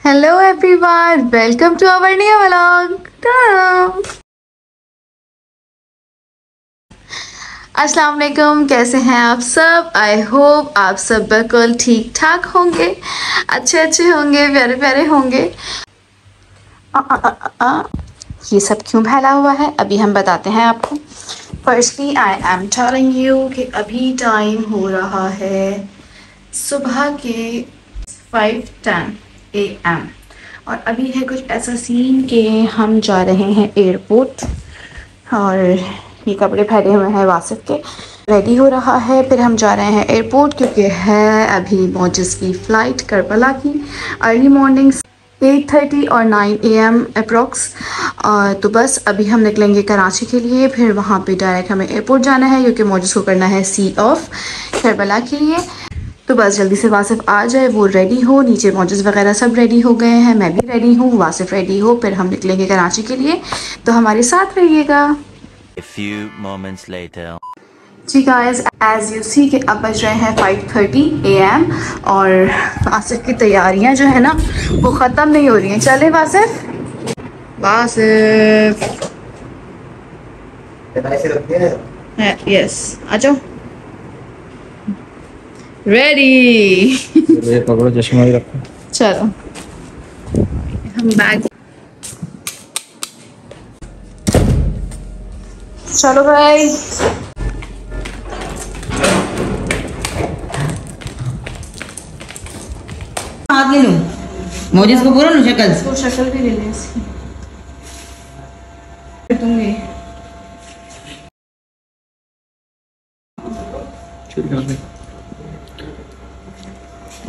Hello everyone welcome to our new vlog अस्सलाम वालेकुम कैसे हैं आप सब? आई होप आप सब बिल्कुल ठीक ठाक होंगे अच्छे अच्छे होंगे प्यारे प्यारे होंगे ये सब क्यों फैला हुआ है? अभी हम बताते हैं आपको। Firstly I am telling you कि अभी टाइम हो रहा है सुबह के फाइव टेन ए एम और अभी है कुछ ऐसा सीन कि हम जा रहे हैं एयरपोर्ट और ये कपड़े फैले हुए हैं वासिफ के। रेडी हो रहा है, फिर हम जा रहे हैं एयरपोर्ट क्योंकि है अभी मोजिस की फ़्लाइट करबला की। अर्ली मॉर्निंग 8:30 और 9 ए एम अप्रॉक्स तो बस अभी हम निकलेंगे कराची के लिए, फिर वहाँ पे डायरेक्ट हमें एयरपोर्ट जाना है, क्योंकि मोजिस को करना है सी ऑफ़ करबला के लिए। तो बस जल्दी से वासिफ आ जाए वो रेडी हो नीचे मोजस वगैरह सब रेडी हो गए हैं मैं भी रेडी हूँ वासिफ रेडी हो फिर हम निकलेंगे कराची के लिए तो हमारे साथ रहिएगा. जी गाइस एज यू सी कि अब बज रहे हैं 5:30 एएम और वासिफ की तैयारियाँ जो है ना वो ख़त्म नहीं हो रही हैं। चले वासिफ। वासिफ। यस आ जाओ। रेडी पकड़ो चश्मा भी रखो। चलो। हम बैग चलो भाई। हाथ ले लो। मोजिस को बोलो ना शक्ल। तो शक्ल भी ले लें इसकी। कर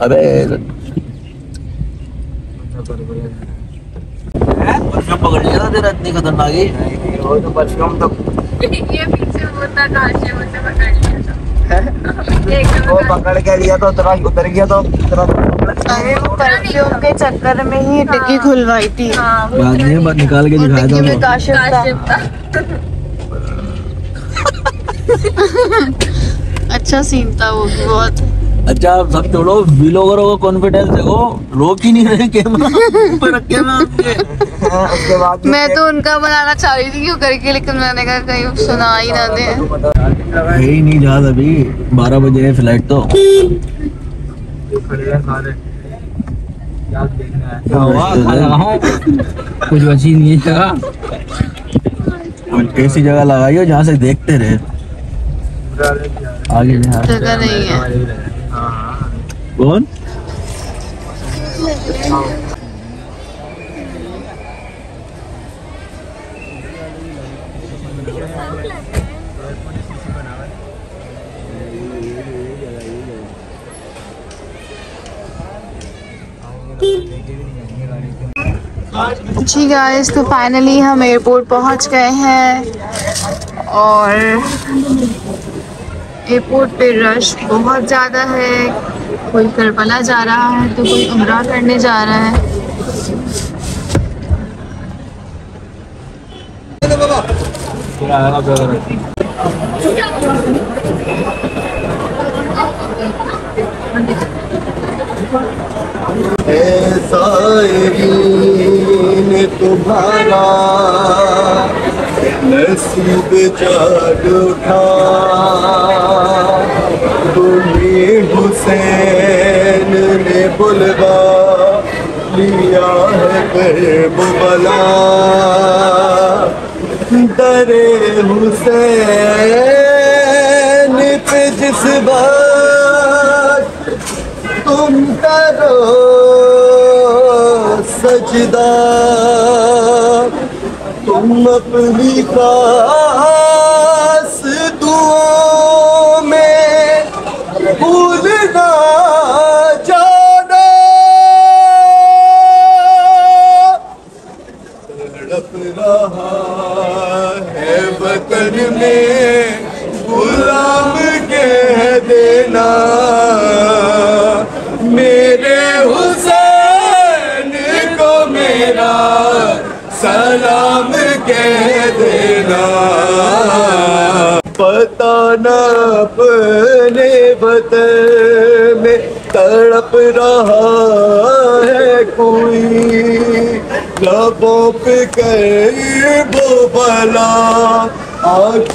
अबे परफ्यूम पकड़ लिया था तेरा इतनी खतरनाक ही वो तो परफ्यूम तो ये पीछे होता काशी मुझे पकड़ लिया वो पकड़ के लिया तो उतरा उतर गया तो उतरा अरे वो परफ्यूम के चक्कर में ही टिक्की खुलवाई थी बाद में निकाल के दिखाया था में काशिफ था अच्छा सीन था वो भी बहुत अच्छा आप सब छोड़ो व्लॉगरों को कॉन्फिडेंस देखो रोक ही नहीं रहे कैमरा ऊपर रख के ना उसके बाद मैं तो उनका बनाना चाह रही थी क्यों करके लेकिन मैंने कहा कहीं सुना ही ना दे। है ही नहीं जहाज़ अभी बारह बजे है फ़्लाइट तो। कुछ बची नहीं है जगह। ऐसी जगह लगाइयो जहाँ से देखते रहे। आगे जगह नहीं है। कौन? जी गाइस तो फाइनली हम एयरपोर्ट पहुँच गए हैं और एयरपोर्ट पे रश बहुत ज़्यादा है। कोई करबला जा रहा है तो कोई उम्रा करने जा रहा है। तुम्हारा नसीब जाग उठा। तुम्हें हुसैन ने बुलवा लिया है बेमुबला दरे हुसैन पे जिस बात तुम करो सजदा, तुम अपनी खास देना। पता न अपने वतन में तड़प रहा है कोई। लबों पे कर वो बला, आँख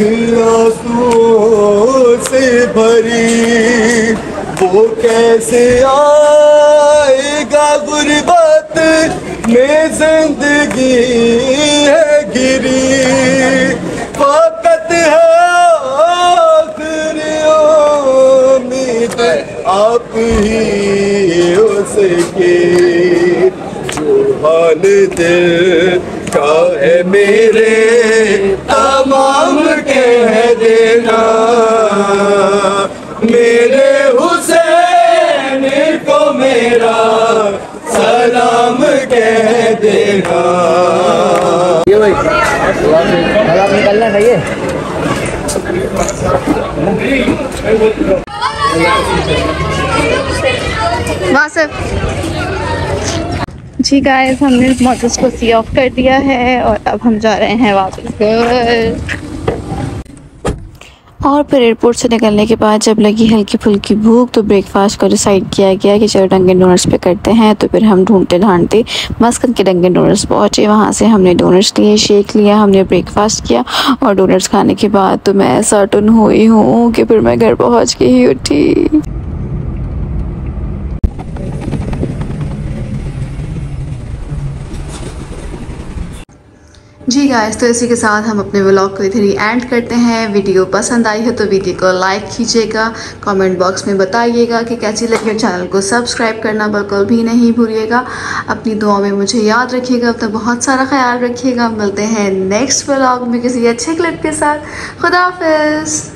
से भरी। वो कैसे आएगा गुर्बत में ज़िंदगी? उसके जो हाल दिल का है मेरे तमाम कह देना। मेरे हुसैन को मेरा सलाम कह देना। निकलना चाहिए। जी गाइस हमने मोटर्स को सी ऑफ़ कर दिया है और अब हम जा रहे हैं वापस घर। और फिर एयरपोर्ट से निकलने के बाद जब लगी हल्की फुल्की भूख तो ब्रेकफास्ट को डिसाइड किया गया कि चलो डंगे डोनर्स पे करते हैं तो फिर हम ढूंढते ढांढते मस्कन के डंगे डोनर्स पहुँचे। वहाँ से हमने डोनर्स लिए शेक लिया, हमने ब्रेकफास्ट किया और डोनर्स खाने के बाद तो मैं ऐसा टुन हुई हूँ कि फिर मैं घर पहुँच के ही उठी। जी गाइस तो इसी के साथ हम अपने व्लॉग को इधर ही एंड करते हैं। वीडियो पसंद आई है तो वीडियो को लाइक कीजिएगा कमेंट बॉक्स में बताइएगा कि कैसी लगी और चैनल को सब्सक्राइब करना बिल्कुल भी नहीं भूलिएगा। अपनी दुआ में मुझे याद रखिएगा, अपना बहुत सारा ख्याल रखिएगा। मिलते हैं नेक्स्ट व्लॉग में किसी अच्छे क्लिप के साथ। खुदा हाफिज़।